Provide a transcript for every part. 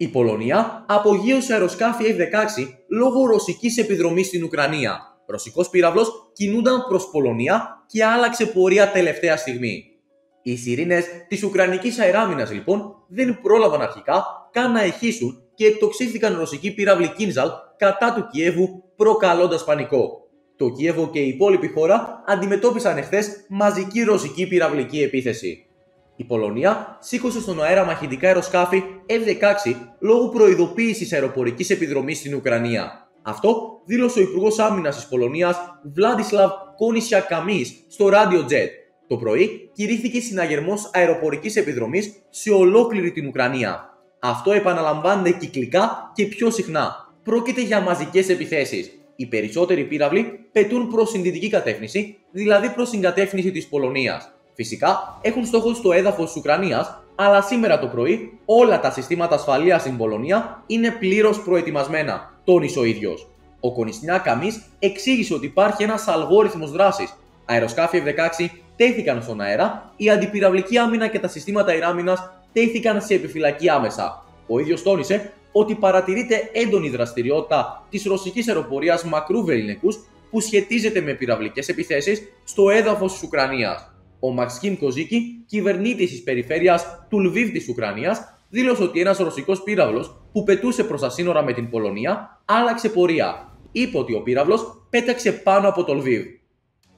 Η Πολωνία απογείωσε αεροσκάφη F-16 λόγω ρωσικής επιδρομής στην Ουκρανία. Ρωσικός πύραυλος κινούνταν προς Πολωνία και άλλαξε πορεία τελευταία στιγμή. Οι σιρήνες της Ουκρανικής αεράμινας λοιπόν δεν πρόλαβαν αρχικά καν να εχίσουν και εκτοξεύτηκαν ρωσικοί πύραυλοι Κίνζαλ κατά του Κιέβου προκαλώντας πανικό. Το Κίεβο και η υπόλοιπη χώρα αντιμετώπισαν εχθές μαζική ρωσική πυραυλική επίθεση. Η Πολωνία σήκωσε στον αέρα μαχητικά αεροσκάφη F-16 λόγω προειδοποίησης αεροπορικής επιδρομής στην Ουκρανία. Αυτό δήλωσε ο Υπουργός Άμυνας της Πολωνίας Βλάντισλαβ Κόνισια Καμί στο Radio Jet. Το πρωί κηρύχθηκε συναγερμός αεροπορικής επιδρομής σε ολόκληρη την Ουκρανία. Αυτό επαναλαμβάνεται κυκλικά και πιο συχνά. Πρόκειται για μαζικές επιθέσεις. Οι περισσότεροι πύραυλοι πετούν προς συντηρητική κατεύθυνση, δηλαδή προς την κατεύθυνση της Πολωνίας. Φυσικά έχουν στόχο στο έδαφος της Ουκρανίας, αλλά σήμερα το πρωί όλα τα συστήματα ασφαλείας στην Πολωνία είναι πλήρως προετοιμασμένα, τόνισε ο ίδιος. Ο Κονιστινιά Καμί εξήγησε ότι υπάρχει ένας αλγόριθμος δράσης. Αεροσκάφη F-16 τέθηκαν στον αέρα, η αντιπυραυλική άμυνα και τα συστήματα ηράμινα τέθηκαν σε επιφυλακή άμεσα. Ο ίδιος τόνισε ότι παρατηρείται έντονη δραστηριότητα της ρωσικής αεροπορίας μακρού βεληνικού που σχετίζεται με πυραυλικές επιθέσεις στο έδαφος της Ουκρανίας. Ο Μαξκίμ Κοζίκη, κυβερνήτης της περιφέρειας του Λβίβ της Ουκρανίας, δήλωσε ότι ένας ρωσικός πύραυλος που πετούσε προς τα σύνορα με την Πολωνία άλλαξε πορεία. Είπε ότι ο πύραυλος πέταξε πάνω από το Λβίβ.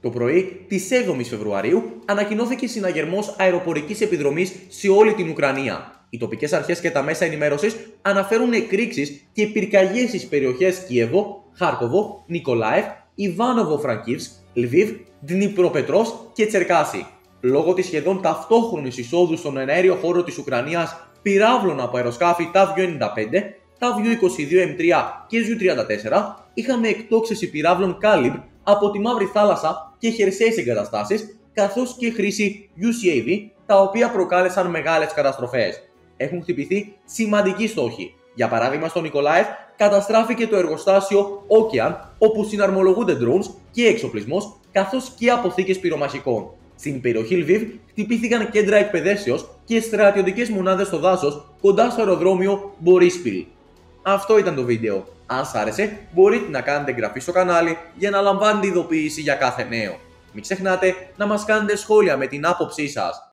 Το πρωί της 7η Φεβρουαρίου ανακοινώθηκε συναγερμός αεροπορικής επιδρομής σε όλη την Ουκρανία. Οι τοπικές αρχές και τα μέσα ενημέρωσης αναφέρουν εκρήξεις και πυρκαγιές στις περιοχές Κίεβο, Χάρκοβο, Νικολάευ, Ιβάνο Φρανκίβσκ, Λβίβ, Ντνιπροπετρόφσκ και Τσερκάση. Λόγω της σχεδόν ταυτόχρονης εισόδου στον εναέριο χώρο της Ουκρανίας πυραύλων από αεροσκάφη Tu-95, Tu-22M3 και Su-34, είχαμε εκτόξευση πυραύλων Κάλιμπ από τη Μαύρη Θάλασσα και χερσαίες εγκαταστάσεις, καθώς και χρήση UCAV, τα οποία προκάλεσαν μεγάλες καταστροφές έχουν χτυπηθεί σημαντικοί στόχοι. Για παράδειγμα, στο Νικολάευ καταστράφηκε το εργοστάσιο Okean, όπου συναρμολογούνται drones και εξοπλισμός, καθώς και αποθήκες πυρομαχικών. Στην περιοχή Λβίβ χτυπήθηκαν κέντρα εκπαιδεύσεως και στρατιωτικές μονάδες στο δάσος κοντά στο αεροδρόμιο Μπορίσπιλ. Αυτό ήταν το βίντεο. Αν σ' άρεσε, μπορείτε να κάνετε εγγραφή στο κανάλι για να λαμβάνετε ειδοποίηση για κάθε νέο. Μην ξεχνάτε να μας κάνετε σχόλια με την άποψή σας.